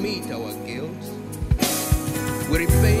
meet our guilt. We repay